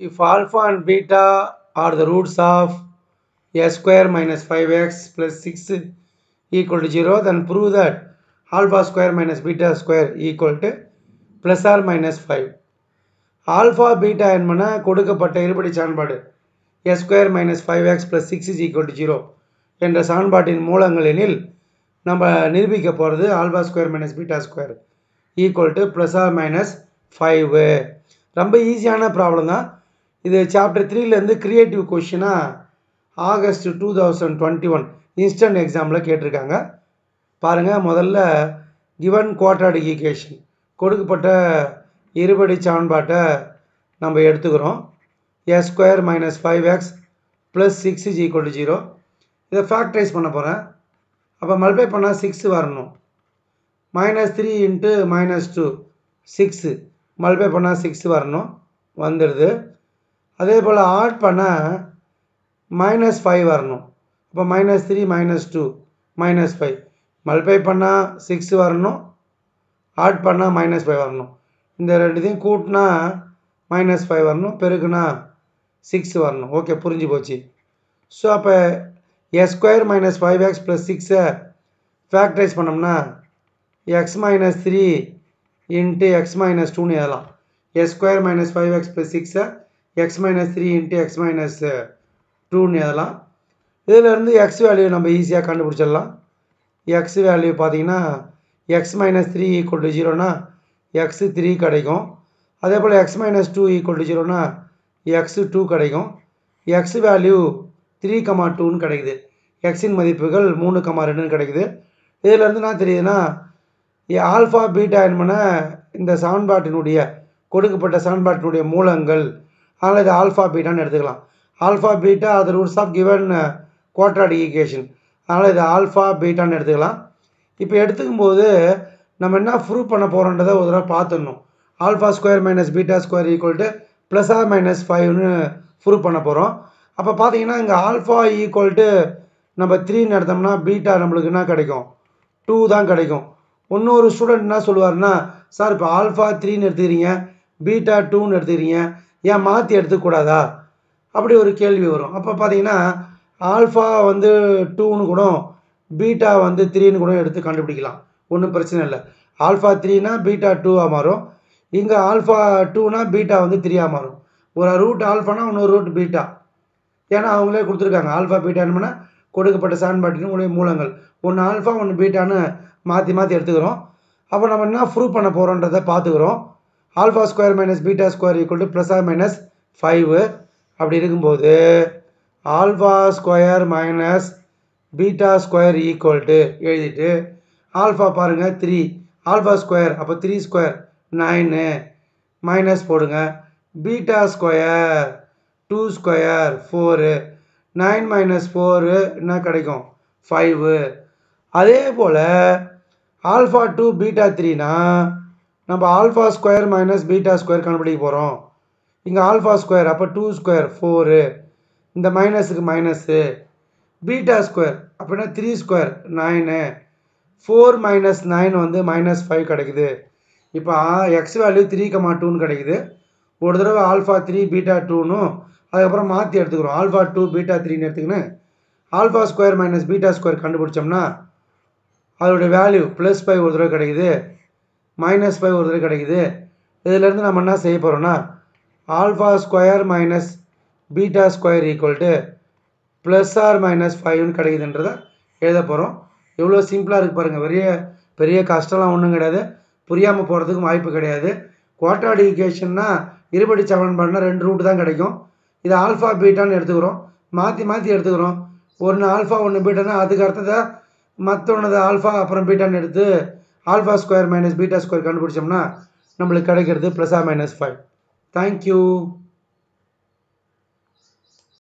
If alpha and beta are the roots of a square minus 5x plus 6 equal to 0, then prove that alpha square minus beta square equal to plus or minus 5. Alpha beta என்பன கொடுக்கப்பட்ட இருபடி சமன்பாடு x square minus five x plus six is equal to zero என்ற சான்பாட்டின் மூலங்கள் எனில் நம்ம நிரூபிக்க போகிறது alpha square minus beta square equal to plus or minus five ரொம்ப ஈஸியான ப்ராப்ளம் தான். இது சாப்டர் த்ரீலேருந்து creative கொஷினாக August two thousand twenty one instant எக்ஸாமில் கேட்டிருக்காங்க. பாருங்கள் முதல்ல கிவன் குவாட்ராடிக் ஈக்குவேஷன் கொடுக்கப்பட்ட இருபடி சமன்பாட்டை நம்ம எடுத்துக்கிறோம். X square minus five x plus six is equal to zero இதை ஃபேக்டரைஸ் பண்ண போகிறேன் அப்போ மல்டிப்ளை பண்ணால் சிக்ஸ் வரணும். Minus three into minus two six multiply பண்ணால் சிக்ஸ் வரணும். வந்துடுது. அதே போல் ஆட் பண்ணால் மைனஸ் ஃபைவ் வரணும். அப்போ minus three minus two minus five multiply பண்ணால் சிக்ஸ் வரணும். ஆட் பண்ணால் மைனஸ் ஃபைவ் வரணும். இந்த ரெண்டுத்தையும் கூட்டினா மைனஸ் ஃபைவ் வரணும். பெருக்குனா சிக்ஸ் வரணும். ஓகே புரிஞ்சு போச்சு. ஸோ அப்போ x square minus five x plus சிக்ஸை ஃபேக்டரைஸ் பண்ணோம்னா x minus three into x minus டூன்னு எழுதலாம். X square minus five x plus சிக்ஸை x minus three into x minus டூன்னு எழுதலாம். இதிலேருந்து எக்ஸ் வேல்யூ நம்ம ஈஸியாக கண்டுபிடிச்சிடலாம். எக்ஸ் வேல்யூ பார்த்தீங்கன்னா x minus three equal to ஜீரோனா x three கிடைக்கும். அதே போல் x minus two equal to ஜீரோனா x two கிடைக்கும். எக்ஸ் வேல்யூ த்ரீ கமா டூன்னு கிடைக்குது. எக்ஸின் மதிப்புகள் மூணு கமா ரெண்டுன்னு கிடைக்குது. இதிலேருந்து என்ன தெரியுதுன்னா ஆல்ஃபா பீட்டா என்பன இந்த சமன்பாட்டினுடைய கொடுக்கப்பட்ட சமன்பாட்டினுடைய மூலங்கள் அதனால் இது ஆல்ஃபா பீட்டான்னு எடுத்துக்கலாம். ஆல்ஃபா பீட்டா அது rules of given quadratic equation அதனால் இது ஆல்ஃபா பீட்டான்னு எடுத்துக்கலாம். இப்போ எடுத்துக்கும் போது நம்ம என்ன ப்ரூவ் பண்ண போகிறோன்றதை ஒரு தடவை பார்த்துடணும். Alpha square minus beta square equal to plus or minus ஃபைவ்னு ப்ரூவ் பண்ண போகிறோம் அப்போ பார்த்தீங்கன்னா இங்கே ஆல்ஃபா ஈக்குவல் டு நம்ம த்ரீன்னு எடுத்தோம்னா பீட்டா நம்மளுக்கு என்ன கிடைக்கும்? டூ தான் கிடைக்கும். இன்னொரு ஸ்டூடெண்ட் என்ன சொல்லுவார்னா சார் இப்போ ஆல்ஃபா த்ரீன்னு எடுத்துக்கிறீங்க பீட்டா டூன்னு எடுத்துக்கிறீங்க ஏன் மாற்றி எடுத்துக்கூடாதா? அப்படி ஒரு கேள்வி வரும். அப்போ பார்த்தீங்கன்னா ஆல்ஃபா வந்து டூன்னு கூட பீட்டா வந்து த்ரீன்னு கூட எடுத்து கண்டுபிடிக்கலாம். ஒன்றும் பிரச்சனை இல்லை. ஆல்ஃபா த்ரீனா பீட்டா டூவாக மாறும். இங்கே ஆல்ஃபா டூனா பீட்டா வந்து த்ரீயாக மாறும். ஒரு ரூட் ஆல்ஃபானா இன்னொரு ரூட் பீட்டா. ஏன்னா அவங்களே கொடுத்துருக்காங்க. ஆல்ஃபா பீட்டான்னு கொடுக்கப்பட்ட சான்பாட்டினுடைய மூலங்கள். ஒன்று ஆல்ஃபா ஒன்று பீட்டான்னு மாற்றி மாற்றி எடுத்துக்கிறோம். அப்போ நம்ம என்ன ப்ரூவ் பண்ண போகிறோன்றதை பார்த்துக்கிறோம். Alpha square minus beta square equal to plus R minus five அப்படி இருக்கும்போது alpha square minus beta square equal to எழுதிட்டு ஆல்ஃபா பாருங்கள் த்ரீ ஆல்ஃபா ஸ்கொயர் அப்போ த்ரீ ஸ்கொயர் நைனு மைனஸ் போடுங்க. Beta square two square four nine minus four என்ன கிடைக்கும்? Five அதே போல் ஆல்ஃபா டூ பீட்டா த்ரீனா நம்ம alpha square minus beta square கண்டுபிடிக்க போகிறோம் இங்கே ஆல்ஃபா ஸ்கொயர் அப்போ டூ ஸ்கொயர் ஃபோரு இந்த மைனஸுக்கு மைனஸு பீட்டா ஸ்கொயர் அப்படின்னா three square nine four minus nine வந்து மைனஸ் ஃபைவ் கிடைக்குது. இப்போ எக்ஸ் வேல்யூ த்ரீ கமா டூன்னு கிடைக்குது. ஒரு தடவை ஆல்ஃபா த்ரீ பீட்டா டூனும் அதுக்கப்புறம் மாற்றி எடுத்துக்கிறோம். ஆல்ஃபா டூ பீட்டா த்ரீன்னு எடுத்துக்கின்னு alpha square minus beta square கண்டுபிடிச்சோம்னா அதோடய வேல்யூ ப்ளஸ் ஃபைவ் ஒரு தடவை கிடைக்குது. மைனஸ் ஃபைவ் ஒரு தடவை கிடைக்குது. இதிலேருந்து நம்ம என்ன செய்ய போகிறோம்னா alpha square minus beta square equal to plus or minus ஃபைவ்னு கிடைக்குதுன்றதை எழுத போகிறோம் எவ்வளோ சிம்பிளாக இருக்குது பாருங்கள் பெரிய பெரிய கஷ்டம்லாம் ஒன்றும் கிடையாது. புரியாமல் போகிறதுக்கும் வாய்ப்பு கிடையாது. குவாட்ராடிகேஷன்னா இருபடி சமன்பாடுனா ரெண்டு ரூட்டு தான் கிடைக்கும். இது ஆல்ஃபா பீட்டான்னு எடுத்துக்கிறோம். மாற்றி மாற்றி எடுத்துக்கிறோம். ஒன்று ஆல்ஃபா ஒன்று பீட்டானா அதுக்கு அடுத்ததாக மற்றொன்று ஆல்ஃபா அப்புறம் பீட்டான்னு எடுத்து alpha square minus beta square கண்டுபிடிச்சோம்னா நம்மளுக்கு கிடைக்கிறது ப்ளஸா மைனஸ் ஃபைவ் தேங்க்யூ